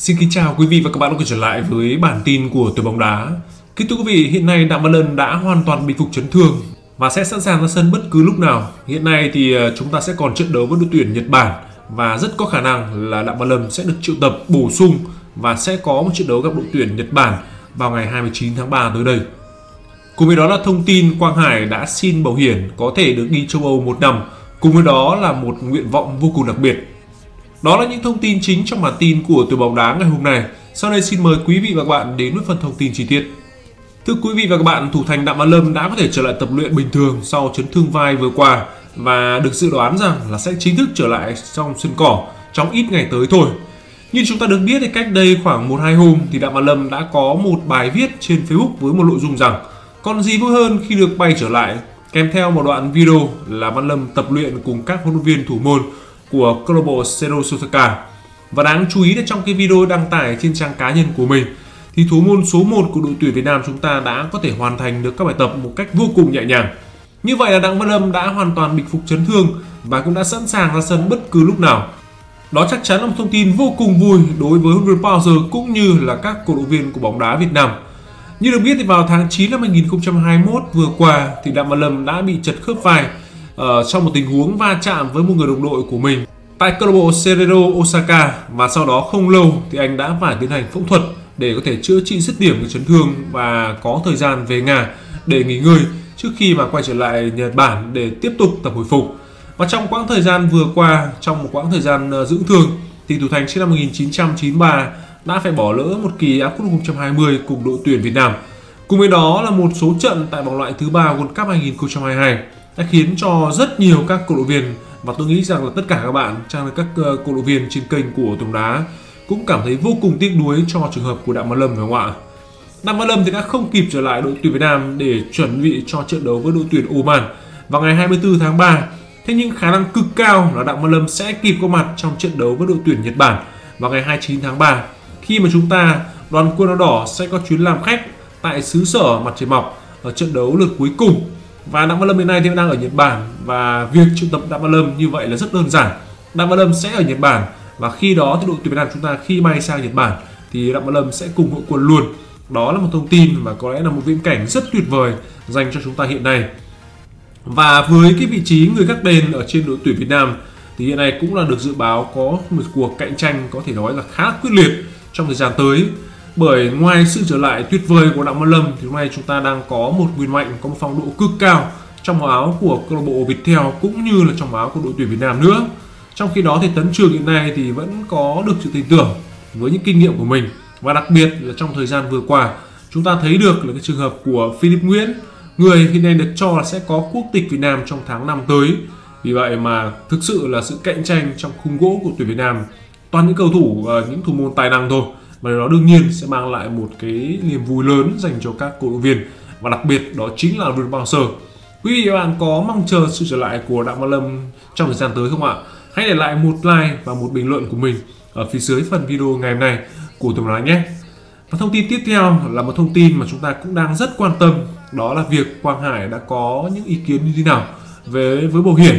Xin kính chào quý vị và các bạn đã quay trở lại với bản tin của tuổi bóng đá. Kính thưa quý vị, hiện nay Đặng Văn Lân đã hoàn toàn bình phục chấn thương và sẽ sẵn sàng ra sân bất cứ lúc nào. Hiện nay thì ờ, chúng ta sẽ còn trận đấu với đội tuyển Nhật Bản và rất có khả năng là Đặng Văn Lâm sẽ được triệu tập bổ sung và sẽ có một trận đấu gặp đội tuyển Nhật Bản vào ngày 29 tháng 3 tới đây. Cùng với đó là thông tin Quang Hải đã xin bảo hiểm có thể được đi châu Âu một năm. Cùng với đó là một nguyện vọng vô cùng đặc biệt. Đó là những thông tin chính trong bản tin của từ bóng đá ngày hôm nay. Sau đây xin mời quý vị và các bạn đến với phần thông tin chi tiết. Thưa quý vị và các bạn, thủ thành Đặng Văn Lâm đã có thể trở lại tập luyện bình thường sau chấn thương vai vừa qua và được dự đoán rằng là sẽ chính thức trở lại trong sân cỏ trong ít ngày tới thôi. Như chúng ta được biết thì cách đây khoảng 1-2 hôm thì Đặng Văn Lâm đã có một bài viết trên Facebook với một nội dung rằng còn gì vui hơn khi được bay trở lại kèm theo một đoạn video là Văn Lâm tập luyện cùng các huấn luyện viên thủ môn của câu lạc Zero Sotaka. Và đáng chú ý là trong cái video đăng tải trên trang cá nhân của mình, thì thủ môn số 1 của đội tuyển Việt Nam chúng ta đã có thể hoàn thành được các bài tập một cách vô cùng nhẹ nhàng. Như vậy là Đặng Văn Lâm đã hoàn toàn bình phục chấn thương và cũng đã sẵn sàng ra sân bất cứ lúc nào. Đó chắc chắn là một thông tin vô cùng vui đối với huấn luyện Bowser cũng như là các cổ động viên của bóng đá Việt Nam. Như được biết thì vào tháng 9 năm 2021 vừa qua thì Đặng Văn Lâm đã bị chật khớp vai uh, trong một tình huống va chạm với một người đồng đội của mình tại câu lạc bộ Serero Osaka và sau đó không lâu thì anh đã phải tiến hành phẫu thuật để có thể chữa trị dứt điểm chấn thương và có thời gian về nhà để nghỉ ngơi trước khi mà quay trở lại Nhật Bản để tiếp tục tập hồi phục. Và trong quãng thời gian vừa qua, trong một quãng thời gian ờ, dưỡng thương thì thủ thành sinh năm 1993 đã phải bỏ lỡ một kỳ AFF 2020 cùng đội tuyển Việt Nam. Cùng với đó là một số trận tại vòng loại thứ ba World Cup 2022 đã khiến cho rất nhiều các cổ động viên, và tôi nghĩ rằng là tất cả các bạn trang các ờ, cổ động viên trên kênh của Tùng Đá cũng cảm thấy vô cùng tiếc nuối cho trường hợp của Đặng Văn Lâm phải không ạ? Đặng Văn Lâm thì đã không kịp trở lại đội tuyển Việt Nam để chuẩn bị cho trận đấu với đội tuyển Oman vào ngày 24 tháng 3. Thế nhưng khả năng cực cao là Đặng Văn Lâm sẽ kịp có mặt trong trận đấu với đội tuyển Nhật Bản vào ngày 29 tháng 3 khi mà chúng ta, đoàn quân áo đỏ sẽ có chuyến làm khách tại xứ sở mặt trời mọc ở trận đấu lượt cuối cùng và Đặng Văn Lâm hiện nay thì đang ở Nhật Bản. Và việc triệu tập Đặng Văn Lâm như vậy là rất đơn giản. Đặng Văn Lâm sẽ ở Nhật Bản. Và khi đó thì đội tuyển Việt Nam chúng ta khi bay sang Nhật Bản thì Đặng Văn Lâm sẽ cùng hội quân luôn. Đó là một thông tin và có lẽ là một viễn cảnh rất tuyệt vời dành cho chúng ta hiện nay. Và với cái vị trí người gác đền ở trên đội tuyển Việt Nam thì hiện nay cũng là được dự báo có một cuộc cạnh tranh có thể nói là khá quyết liệt trong thời gian tới bởi ngoài sự trở lại tuyệt vời của Đặng Văn Lâm, thì hôm nay chúng ta đang có một nguyên mạnh, có một phong độ cực cao trong màu áo của câu lạc bộ Viettel, cũng như là trong màu áo của đội tuyển Việt Nam nữa. Trong khi đó thì Tấn Trường hiện nay thì vẫn có được sự tin tưởng với những kinh nghiệm của mình và đặc biệt là trong thời gian vừa qua, chúng ta thấy được là cái trường hợp của Philip Nguyễn, người hiện nay được cho là sẽ có quốc tịch Việt Nam trong tháng năm tới. Vì vậy mà thực sự là sự cạnh tranh trong khung gỗ của tuyển Việt Nam, toàn những cầu thủ những thủ môn tài năng thôi và đó đương nhiên sẽ mang lại một cái niềm vui lớn dành cho các cổ động viên và đặc biệt đó chính là Ruben Bouncer. Quý vị và bạn có mong chờ sự trở lại của Đặng Văn Lâm trong thời gian tới không ạ? Hãy để lại một like và một bình luận của mình ở phía dưới phần video ngày hôm nay của Tùng nói nhé. Và thông tin tiếp theo là một thông tin mà chúng ta cũng đang rất quan tâm, đó là việc Quang Hải đã có những ý kiến như thế nào về, với bảo hiểm.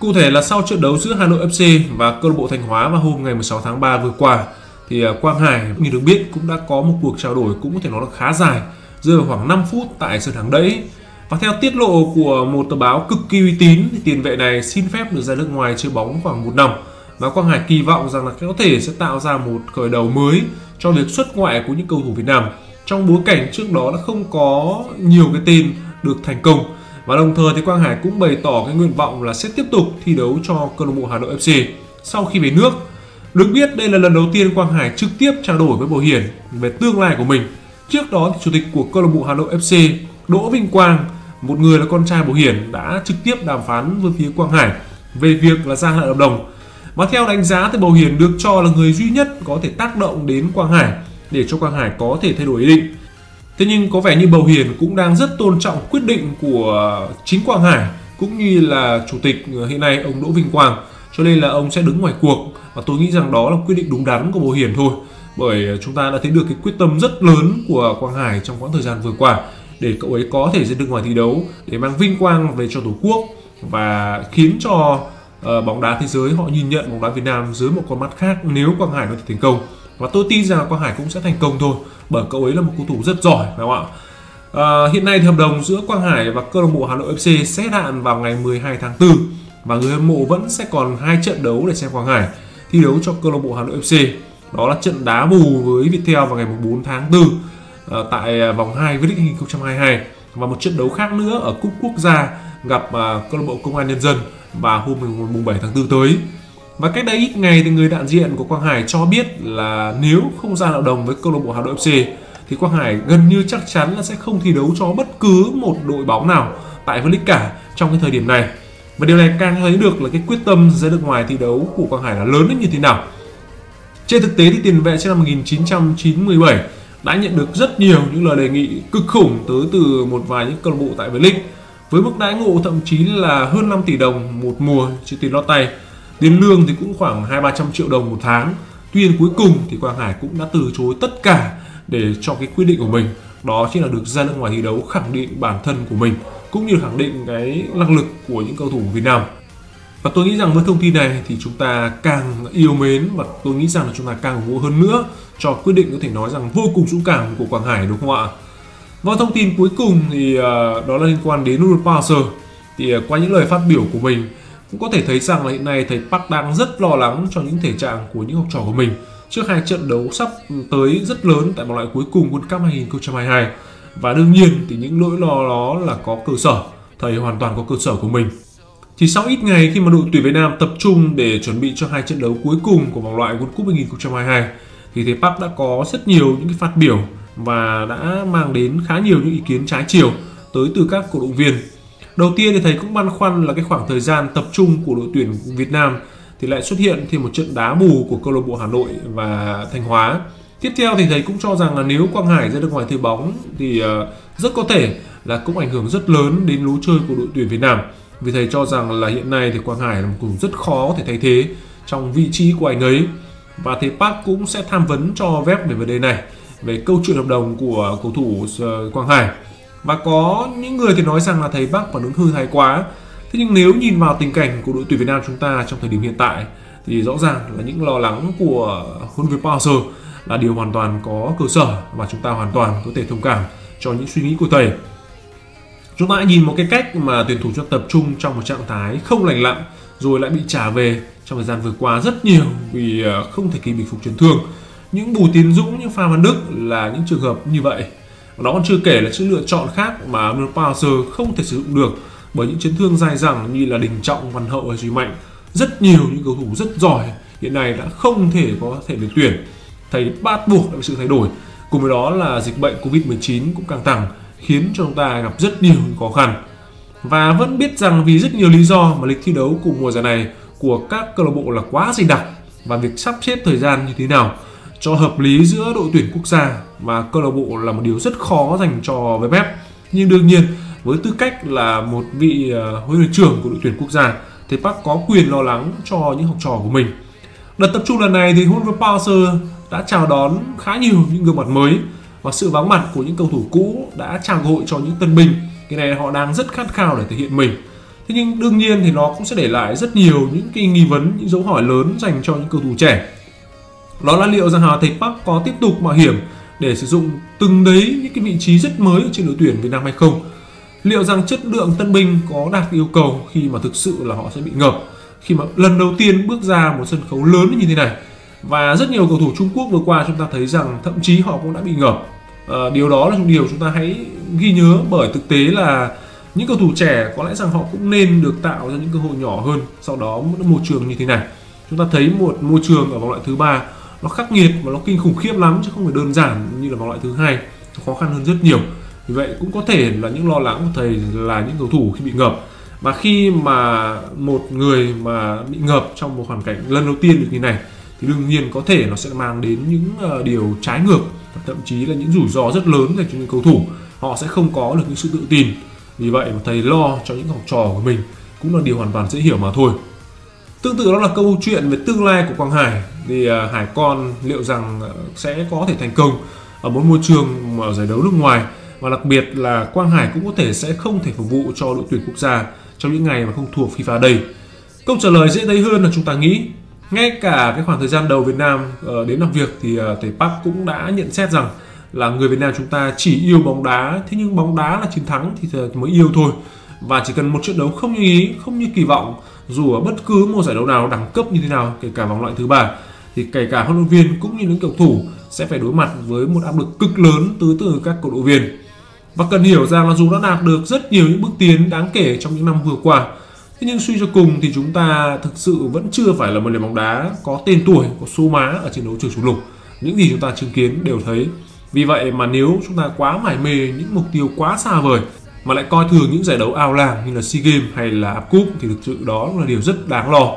Cụ thể là sau trận đấu giữa Hà Nội FC và câu lạc bộ Thanh Hóa vào hôm ngày 16 tháng 3 vừa qua thì à, Quang Hải như được biết, cũng đã có một cuộc trao đổi cũng có thể nói là khá dài, rơi vào khoảng 5 phút tại sân hàng đẫy và theo tiết lộ của một tờ báo cực kỳ uy tín, thì tiền vệ này xin phép được ra nước ngoài chơi bóng khoảng một năm. Và Quang Hải kỳ vọng rằng là có thể sẽ tạo ra một khởi đầu mới cho việc xuất ngoại của những cầu thủ Việt Nam. Trong bối cảnh trước đó đã không có nhiều cái tên được thành công. Và đồng thời thì Quang Hải cũng bày tỏ cái nguyện vọng là sẽ tiếp tục thi đấu cho câu lạc bộ Hà Nội FC sau khi về nước được biết đây là lần đầu tiên Quang Hải trực tiếp trao đổi với Bồ Hiển về tương lai của mình. Trước đó thì chủ tịch của câu lạc bộ Hà Nội FC Đỗ Vinh Quang, một người là con trai Bồ Hiển đã trực tiếp đàm phán với phía Quang Hải về việc là gia hạn hợp đồng. Và theo đánh giá thì Bồ Hiển được cho là người duy nhất có thể tác động đến Quang Hải để cho Quang Hải có thể thay đổi ý định. Thế nhưng có vẻ như Bầu Hiền cũng đang rất tôn trọng quyết định của chính Quang Hải cũng như là chủ tịch hiện nay ông Đỗ Vinh Quang cho nên là ông sẽ đứng ngoài cuộc và tôi nghĩ rằng đó là quyết định đúng đắn của Bộ Hiền thôi. Bởi ờ, chúng ta đã thấy được cái quyết tâm rất lớn của Quang Hải trong quãng thời gian vừa qua để cậu ấy có thể ra được ngoài thi đấu để mang vinh quang về cho tổ quốc và khiến cho uh, bóng đá thế giới họ nhìn nhận bóng đá Việt Nam dưới một con mắt khác nếu Quang Hải có thể thành công. Và tôi tin rằng Quang Hải cũng sẽ thành công thôi bởi cậu ấy là một cầu thủ rất giỏi phải không ạ? À, hiện nay thì hợp đồng giữa Quang Hải và câu lạc bộ Hà Nội FC sẽ hạn vào ngày 12 tháng 4 và người hâm mộ vẫn sẽ còn hai trận đấu để xem Quang Hải. Thi đấu cho câu lạc bộ Hà Nội FC đó là trận đá bù với Viettel vào ngày 4 tháng 4 ờ, tại ờ, vòng 2 V-League 2022 và một trận đấu khác nữa ở cúp quốc gia gặp ờ, câu lạc bộ công an nhân dân vào hôm mùng 7 tháng 4 tới. Và cách đây ít ngày thì người đại diện của Quang Hải cho biết là nếu không ra hợp đồng với câu lạc bộ Hà Nội FC thì Quang Hải gần như chắc chắn là sẽ không thi đấu cho bất cứ một đội bóng nào tại V-League cả trong cái thời điểm này. Và điều này càng thấy được là cái quyết tâm ra nước ngoài thi đấu của Quang Hải là lớn đến như thế nào. Trên thực tế thì tiền vệ sinh năm 1997 đã nhận được rất nhiều những lời đề nghị cực khủng tới từ một vài những câu lạc bộ tại V-League, với mức đãi ngộ thậm chí là hơn 5 tỷ đồng một mùa chỉ tiền lót tay. Tiền lương thì cũng khoảng hai ba trăm triệu đồng một tháng. Tuy nhiên cuối cùng thì Quang Hải cũng đã từ chối tất cả để cho cái quyết định của mình. Đó chính là được ra nước ngoài thi đấu khẳng định bản thân của mình cũng như khẳng định cái năng lực của những cầu thủ Việt Nam. Và tôi nghĩ rằng với thông tin này thì chúng ta càng yêu mến và tôi nghĩ rằng là chúng ta càng ủng hộ hơn nữa cho quyết định có thể nói rằng vô cùng dũng cảm của Quảng Hải, đúng không ạ? Và thông tin cuối cùng thì à, đó là liên quan đến Ruben Passer thì à, qua những lời phát biểu của mình, cũng có thể thấy rằng là hiện nay thầy Park đang rất lo lắng cho những thể trạng của những học trò của mình trước hai trận đấu sắp tới rất lớn tại vòng loại cuối cùng World Cup 2022 và đương nhiên thì những nỗi lo đó là có cơ sở. Thầy hoàn toàn có cơ sở của mình. Chỉ sau ít ngày khi mà đội tuyển Việt Nam tập trung để chuẩn bị cho hai trận đấu cuối cùng của vòng loại World Cup 2022 thì thầy Park đã có rất nhiều những cái phát biểu và đã mang đến khá nhiều những ý kiến trái chiều tới từ các cổ động viên. Đầu tiên thì thầy cũng băn khoăn là cái khoảng thời gian tập trung của đội tuyển Việt Nam thì lại xuất hiện thêm một trận đá bù của câu lạc bộ Hà Nội và Thanh Hóa. Tiếp theo thì thầy cũng cho rằng là nếu Quang Hải ra được ngoài thi bóng thì ờ, rất có thể là cũng ảnh hưởng rất lớn đến lối chơi của đội tuyển Việt Nam. Vì thầy cho rằng là hiện nay thì Quang Hải là một cầu thủ rất khó thể thay thế trong vị trí của anh ấy. Và thầy Park cũng sẽ tham vấn cho Vep về vấn đề này, về câu chuyện hợp đồng của cầu thủ ờ, Quang Hải và có những người thì nói rằng là thầy park phản ứng hư thái quá thế nhưng nếu nhìn vào tình cảnh của đội tuyển Việt Nam chúng ta trong thời điểm hiện tại thì rõ ràng là những lo lắng của huấn luyện viên Park là điều hoàn toàn có cơ sở và chúng ta hoàn toàn có thể thông cảm cho những suy nghĩ của thầy chúng ta nhìn một cái cách mà tuyển thủ cho tập trung trong một trạng thái không lành lặn rồi lại bị trả về trong thời gian vừa qua rất nhiều vì ờ, không thể kịp bình phục chấn thương những bùi tiến dũng những pha văn đức là những trường hợp như vậy nó còn chưa kể là những lựa chọn khác mà Arnold không thể sử dụng được bởi những chấn thương dài dẳng như là Đình Trọng, Văn Hậu hay Duy Mạnh. Rất nhiều những cầu thủ rất giỏi hiện nay đã không thể có thể được tuyển thay bắt buộc là sự thay đổi. Cùng với đó là dịch bệnh Covid-19 cũng căng thẳng khiến cho chúng ta gặp rất nhiều khó khăn. Và vẫn biết rằng vì rất nhiều lý do mà lịch thi đấu của mùa giải này của các câu lạc bộ là quá dày đặc và việc sắp xếp thời gian như thế nào cho hợp lý giữa đội tuyển quốc gia và câu lạc bộ là một điều rất khó dành cho VFF. Pep. Nhưng đương nhiên, với tư cách là một vị ờ, huấn luyện trưởng của đội tuyển quốc gia, thì Park có quyền lo lắng cho những học trò của mình. Đợt tập trung lần này thì huấn Parser đã chào đón khá nhiều những gương mặt mới và sự vắng mặt của những cầu thủ cũ đã trao cơ hội cho những tân binh. Cái này họ đang rất khát khao để thể hiện mình. Thế nhưng đương nhiên thì nó cũng sẽ để lại rất nhiều những cái nghi vấn, những dấu hỏi lớn dành cho những cầu thủ trẻ đó là liệu rằng Hà Thầy Park có tiếp tục mạo hiểm để sử dụng từng đấy những cái vị trí rất mới trên đội tuyển Việt Nam hay không liệu rằng chất lượng tân binh có đạt yêu cầu khi mà thực sự là họ sẽ bị ngợp khi mà lần đầu tiên bước ra một sân khấu lớn như thế này và rất nhiều cầu thủ Trung Quốc vừa qua chúng ta thấy rằng thậm chí họ cũng đã bị ngợp. À, điều đó là điều chúng ta hãy ghi nhớ bởi thực tế là những cầu thủ trẻ có lẽ rằng họ cũng nên được tạo ra những cơ hội nhỏ hơn sau đó một môi trường như thế này. Chúng ta thấy một môi trường ở vòng loại thứ ba nó khắc nghiệt và nó kinh khủng khiếp lắm chứ không phải đơn giản như là vòng loại thứ hai khó khăn hơn rất nhiều. Vì vậy cũng có thể là những lo lắng của thầy là những cầu thủ khi bị ngập và khi mà một người mà bị ngập trong một hoàn cảnh lần đầu tiên được như này thì đương nhiên có thể nó sẽ mang đến những ờ, điều trái ngược, và thậm chí là những rủi ro rất lớn dành cho những cầu thủ. Họ sẽ không có được những sự tự tin. Vì vậy mà thầy lo cho những học trò của mình cũng là điều hoàn toàn dễ hiểu mà thôi. Tương tự đó là câu chuyện về tương lai của Quang Hải. Thì ờ, Hải Con liệu rằng ờ, sẽ có thể thành công ở một môi trường ở giải đấu nước ngoài? Và đặc biệt là Quang Hải cũng có thể sẽ không thể phục vụ cho đội tuyển quốc gia trong những ngày mà không thuộc FIFA đây. Câu trả lời dễ thấy hơn là chúng ta nghĩ ngay cả cái khoảng thời gian đầu Việt Nam uh, đến làm việc thì uh, thầy Park cũng đã nhận xét rằng là người Việt Nam chúng ta chỉ yêu bóng đá. Thế nhưng bóng đá là chiến thắng thì mới yêu thôi. Và chỉ cần một trận đấu không như ý không như kỳ vọng dù ở bất cứ một giải đấu nào đẳng cấp như thế nào kể cả vòng loại thứ ba thì kể cả huấn luyện viên cũng như những cầu thủ sẽ phải đối mặt với một áp lực cực lớn từ từ các cổ động viên. Và cần hiểu rằng là dù đã đạt được rất nhiều những bước tiến đáng kể trong những năm vừa qua thế nhưng suy cho cùng thì chúng ta thực sự vẫn chưa phải là một nền bóng đá có tên tuổi, có số má ở trên đấu trường chủ lục những gì chúng ta chứng kiến đều thấy vì vậy mà nếu chúng ta quá mải mê những mục tiêu quá xa vời mà lại coi thường những giải đấu ao làng như là SEA Games hay là AF Cup thì thực sự đó là điều rất đáng lo.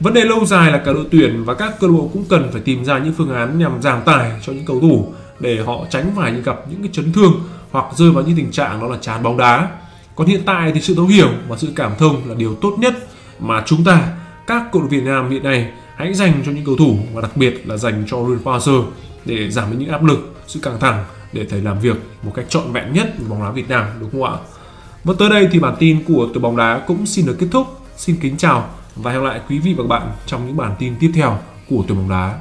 Vấn đề lâu dài là cả đội tuyển và các câu lạc bộ cũng cần phải tìm ra những phương án nhằm giảm tải cho những cầu thủ để họ tránh phải gặp những cái chấn thương hoặc rơi vào những tình trạng đó là chán bóng đá. Còn hiện tại thì sự thấu hiểu và sự cảm thông là điều tốt nhất mà chúng ta, các cầu thủ Việt Nam hiện nay hãy dành cho những cầu thủ và đặc biệt là dành cho Ruben Parser để giảm những áp lực, sự căng thẳng để thầy làm việc một cách trọn vẹn nhất với bóng đá Việt Nam đúng không ạ? Và tới đây thì bản tin của từ bóng đá cũng xin được kết thúc. Xin kính chào và hẹn lại quý vị và các bạn trong những bản tin tiếp theo của từ bóng đá.